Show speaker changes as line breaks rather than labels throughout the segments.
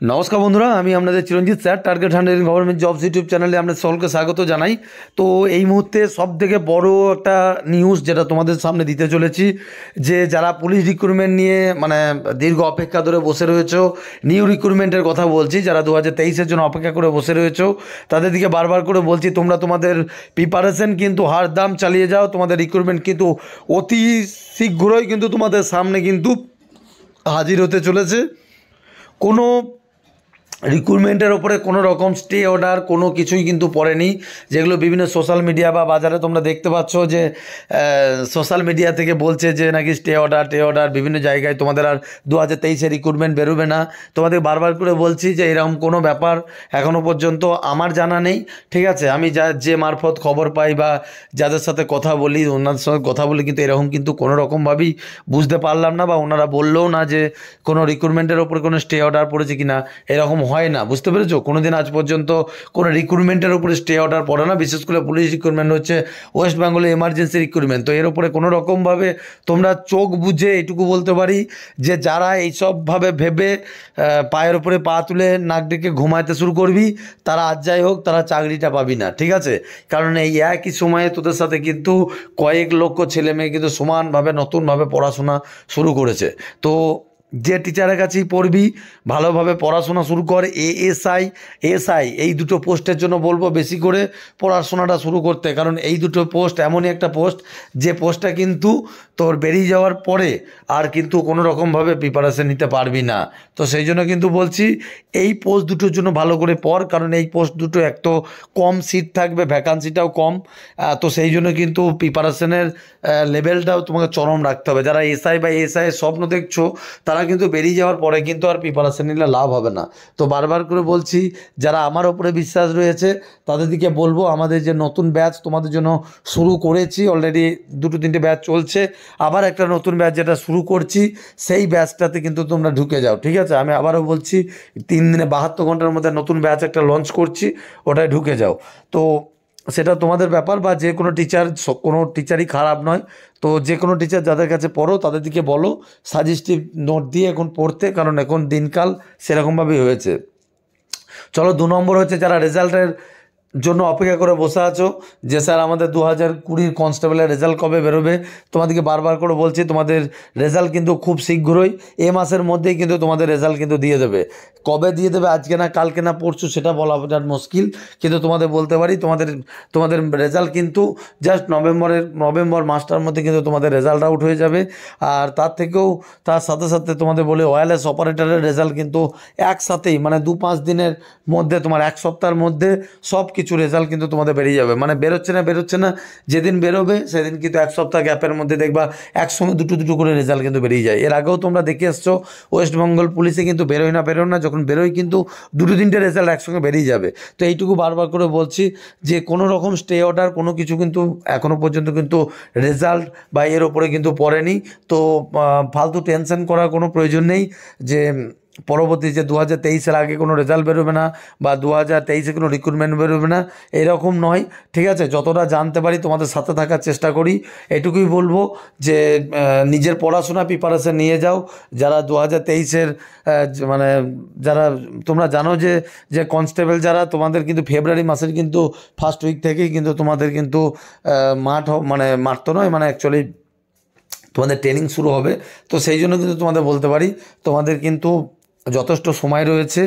নমস্কার বন্ধুরা, আমি আপনাদের Chiranjit sir target hundred government jobs YouTube চ্যানেলে আপনাদের সকলকে স্বাগত জানাই। তো এই মুহূর্তে সব থেকে বড় একটা নিউজ যেটা তোমাদের সামনে দিতে চলেছি, যে যারা পুলিশ রিক্রুটমেন্ট নিয়ে মানে দীর্ঘ অপেক্ষা ধরে বসে রয়েছো নিউ রিক্রুটমেন্টের কথা বলছি, যারা দু হাজার তেইশের জন্য অপেক্ষা করে বসে রয়েছো, তাদের দিকে বারবার করে বলছি, তোমরা তোমাদের প্রিপারেশন কিন্তু হার দাম চালিয়ে যাও, তোমাদের রিক্রুটমেন্ট কিন্তু অতি শীঘ্রই কিন্তু তোমাদের সামনে কিন্তু হাজির হতে চলেছে। কোনো রিক্রুটমেন্টের ওপরে কোনো রকম স্টে অর্ডার কোনো কিছুই কিন্তু পড়েনি। যেগুলো বিভিন্ন সোশ্যাল মিডিয়া বা বাজারে তোমরা দেখতে পাচ্ছ যে সোশ্যাল মিডিয়া থেকে বলছে যে নাকি স্টে অর্ডার টে অর্ডার বিভিন্ন জায়গায় তোমাদের আর দু হাজার তেইশে রিক্রুটমেন্ট বেরোবে না। তোমাদের বারবার করে বলছি যে এরকম কোনো ব্যাপার এখনও পর্যন্ত আমার জানা নেই। ঠিক আছে, আমি যা, যে মারফত খবর পাই বা যাদের সাথে কথা বলি, ওনাদের সঙ্গে কথা বলি কিন্তু এরকম কিন্তু কোনো রকমভাবেই বুঝতে পারলাম না বা ওনারা বললেও না যে কোনো রিক্রুটমেন্টের ওপরে কোনো স্টে অর্ডার পড়েছে কি না এরকম হয় না, বুঝতে পেরেছ? কোনো দিন আজ পর্যন্ত কোনো রিক্রুটমেন্টের উপরে স্টে অর্ডার পড়ে না, বিশেষ করে পুলিশ রিক্রুটমেন্ট হচ্ছে ওয়েস্ট বেঙ্গলে এমার্জেন্সি রিক্রুটমেন্ট তো এর উপরে কোনো রকমভাবে তোমরা চোখ বুঝে এটুকু বলতে পারি যে যারা এইসবভাবে ভেবে পায়ের উপরে পা তুলে নাক ডেকে ঘুমাইতে শুরু করবি, তারা আজ যাই হোক, তারা চাকরিটা পাবি না, ঠিক আছে? কারণ এই একই সময়ে তোদের সাথে কিন্তু কয়েক লক্ষ ছেলে মেয়ে কিন্তু সমানভাবে, নতুনভাবে পড়াশোনা শুরু করেছে। তো যে টিচারের কাছেই পড়বি, ভালোভাবে পড়াশোনা শুরু কর এএসআই এসআই এই দুটো পোস্টের জন্য বলব বেশি করে পড়াশোনাটা শুরু করতে। কারণ এই দুটো পোস্ট এমনই একটা পোস্ট, যে পোস্টটা কিন্তু তোর বেরিয়ে যাওয়ার পরে আর কিন্তু কোনো রকমভাবে প্রিপারেশন নিতে পারবি না। তো সেই জন্য কিন্তু বলছি, এই পোস্ট দুটোর জন্য ভালো করে পড়, কারণ এই পোস্ট দুটো এক তো কম সিট থাকবে ভ্যাকান্সিটাও কম। তো সেই জন্য কিন্তু প্রিপারেশনের লেভেলটাও তোমাকে চরম রাখতে হবে। যারা এসআই বা এসআই স্বপ্ন দেখছ, তারা কিন্তু বেরিয়ে যাওয়ার পরে কিন্তু আর প্রিপারেশান নিলে লাভ হবে না। তো বারবার করে বলছি, যারা আমার ওপরে বিশ্বাস রয়েছে তাদের দিকে বলব, আমাদের যে নতুন ব্যাচ তোমাদের জন্য শুরু করেছি অলরেডি দুটো তিনটে ব্যাচ চলছে, আবার একটা নতুন ব্যাচ যেটা শুরু করছি, সেই ব্যাচটাতে কিন্তু তোমরা ঢুকে যাও, ঠিক আছে? আমি আবারও বলছি, তিন দিনে বাহাত্তর ঘণ্টার মধ্যে নতুন ব্যাচ একটা লঞ্চ করছি, ওটায় ঢুকে যাও। তো সেটা তোমাদের ব্যাপার বা যে কোনো টিচার কোনো টিচারই খারাপ নয়। তো যে কোনো টিচার যাদের কাছে পড়ো, তাদের দিকে বলো সাজেস্টিভ নোট দিয়ে এখন পড়তে, কারণ এখন দিনকাল সেরকমভাবেই হয়েছে। চলো দু নম্বর হচ্ছে যারা রেজাল্টের জন্য অপেক্ষা করে বসে আছো যে স্যার আমাদের দু হাজার কুড়ির কনস্টেবলের রেজাল্ট কবে বেরোবে? তোমাদেরকে বারবার করে বলছি, তোমাদের রেজাল্ট কিন্তু খুব শীঘ্রই, এ মাসের মধ্যেই কিন্তু তোমাদের রেজাল্ট কিন্তু দিয়ে দেবে। কবে দিয়ে দেবে, আজকে না, কালকে না, পরশু, সেটা বলা বিরাট মুশকিল। কিন্তু তোমাদের বলতে পারি, তোমাদের তোমাদের রেজাল্ট কিন্তু জাস্ট নভেম্বরের, নভেম্বর মাসটার মধ্যে কিন্তু তোমাদের রেজাল্ট আউট হয়ে যাবে। আর তার থেকেও, তার সাথে সাথে তোমাদের বলে ওয়্যারলেস অপারেটরের রেজাল্ট কিন্তু একসাথেই মানে দু পাঁচ দিনের মধ্যে, তোমার এক সপ্তাহের মধ্যে সব কিছু রেজাল্ট কিন্তু তোমাদের বেরিয়ে যাবে। মানে বেরোচ্ছে না বেরোচ্ছে না, যেদিন বেরোবে সেদিন কিন্তু এক সপ্তাহ গ্যাপের মধ্যে দেখবা একসঙ্গে দুটো দুটো করে রেজাল্ট কিন্তু বেরিয়ে যায়। এর আগেও তোমরা দেখে এসছো ওয়েস্ট বেঙ্গল পুলিশে কিন্তু বেরোয় না বেরোয় না, যখন বেরোয় কিন্তু দুটো, তিনটে রেজাল্ট একসঙ্গে বেরিয়ে যাবে। তো এইটুকু বারবার করে বলছি যে কোনো রকম স্টে অর্ডার কোনো কিছু কিন্তু এখনও পর্যন্ত কিন্তু রেজাল্ট বা এর ওপরে কিন্তু পড়েনি। তো ফালতু টেনশন করার কোনো প্রয়োজন নেই যে পরবর্তী যে দু হাজার তেইশের আগে কোনো রেজাল্ট বেরোবে না বা দু হাজার তেইশে কোনো রিক্রুটমেন্ট বেরোবে না, এরকম নয়। ঠিক আছে, যতটা জানতে পারি তোমাদের সাথে থাকার চেষ্টা করি। এটুকুই বলব যে নিজের পড়াশোনা প্রিপারেশন নিয়ে যাও। যারা দু হাজার তেইশের মানে যারা, তোমরা জানো যে যে কনস্টেবল যারা, তোমাদের কিন্তু ফেব্রুয়ারি মাসের কিন্তু ফার্স্ট উইক থেকেই কিন্তু তোমাদের কিন্তু মাঠ মানে মাঠ তো নয় মানে অ্যাকচুয়ালি তোমাদের ট্রেনিং শুরু হবে। তো সেই জন্য কিন্তু তোমাদের বলতে পারি, তোমাদের কিন্তু যথেষ্ট সময় রয়েছে।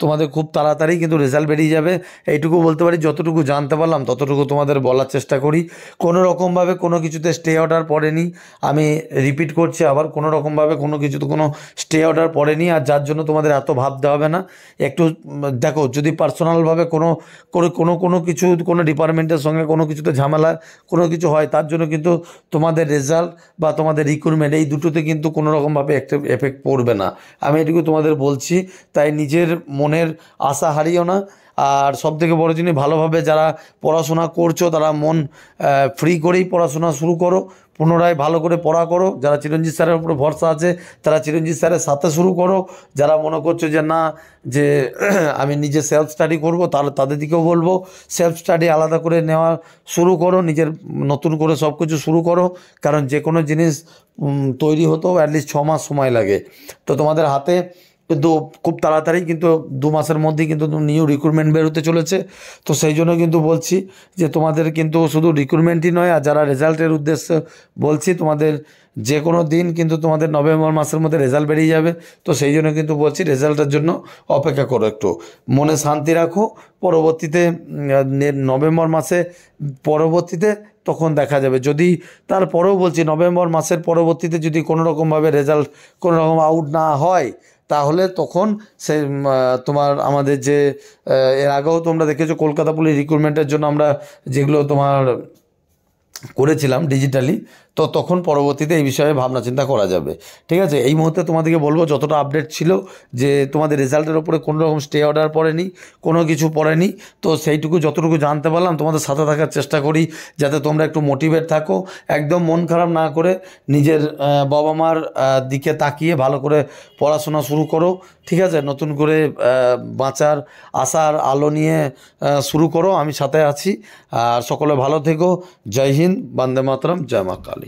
তোমাদের খুব তাড়াতাড়ি কিন্তু রেজাল্ট বেরিয়ে যাবে। এইটুকু বলতে পারি, যতটুকু জানতে পারলাম, ততটুকু তোমাদের বলার চেষ্টা করি। কোনো রকমভাবে কোনো কিছুতে স্টে অর্ডার পড়েনি। আমি রিপিট করছি আবার, কোনো রকমভাবে কোনো কিছুতে কোনো স্টে অর্ডার পড়েনি, আর যার জন্য তোমাদের এত ভাবতে হবে না। একটু, দেখো, যদি পার্সোনালভাবে কোনো কোনো কোনো কোনো কিছু, কোনো ডিপার্টমেন্টের সঙ্গে কোনো কিছুতে ঝামেলা, কোনো কিছু হয়, তার জন্য কিন্তু তোমাদের রেজাল্ট বা তোমাদের রিক্রুটমেন্ট এই দুটোতে কিন্তু কোনো রকমভাবে একটা এফেক্ট পড়বে না। আমি এটুকু তোমাদের বলছি, তাই নিজের মনের আশা হারিও না। আর সব থেকে বড় জিনিস, ভালোভাবে যারা পড়াশোনা করছ, তারা মন ফ্রি করেই পড়াশোনা শুরু করো। পুনরায় ভালো করে পড়া করো। যারা চিরঞ্জিত স্যারের উপরে ভরসা আছে, তারা চিরঞ্জিত স্যারের সাথে শুরু করো। যারা মনে করছ যে, না, যে, আমি নিজে সেলফ স্টাডি করব তাহলে তাদের দিকেও বলব সেলফ স্টাডি আলাদা করে নেওয়া শুরু করো, নিজের, নতুন করে সব কিছু শুরু করো। কারণ যে কোনো জিনিস তৈরি হতেও অ্যাটলিস্ট ছ মাস সময় লাগে। তো তোমাদের হাতে কিন্তু খুব তাড়াতাড়ি কিন্তু দু মাসের মধ্যেই কিন্তু নিউ রিক্রুটমেন্ট বেরোতে চলেছে। তো সেই জন্য কিন্তু বলছি যে তোমাদের কিন্তু শুধু রিক্রুটমেন্টই নয়, আর যারা রেজাল্টের উদ্দেশ্যে বলছি, তোমাদের যে কোনো দিন কিন্তু তোমাদের নভেম্বর মাসের মধ্যে রেজাল্ট বেরিয়ে যাবে। তো সেই জন্য কিন্তু বলছি রেজাল্টের জন্য অপেক্ষা করো একটু। মনে শান্তি রাখো। পরবর্তীতে নভেম্বর মাসে পরবর্তীতে তখন দেখা যাবে। যদি তারপরেও বলছি নভেম্বর মাসের পরবর্তীতে যদি কোনো রকমভাবে রেজাল্ট কোনো রকম আউট না হয়, তাহলে তখন সে তোমার আমাদের যে এর আগেও তোমরা দেখেছ কলকাতা পুলিশ রিক্রুটমেন্টের জন্য আমরা যেগুলো তোমার করেছিলাম ডিজিটালি তো তখন পরবর্তীতে এই বিষয়ে ভাবনা চিন্তা করা যাবে। ঠিক আছে? এই মুহূর্তে তোমাদেরকে বলব, যতটা আপডেট ছিল যে তোমাদের রেজাল্টের ওপরে কোনো রকম স্টে অর্ডার পড়েনি, কোনো কিছু পড়েনি, তো সেইটুকু যতটুকু জানতে পারলাম, তোমাদের সাথে থাকার চেষ্টা করি, যাতে তোমরা একটু মোটিভেট থাকো। একদম মন খারাপ না করে নিজের বাবা মার দিকে তাকিয়ে ভালো করে পড়াশোনা শুরু করো। ঠিক আছে? নতুন করে বাঁচার আশার আলো নিয়ে শুরু করো। আমি সাথে আছি। আর সকলে ভালো থেকো। জয় হিন্দ। বন্দে মাতরম। জয় মা কালী।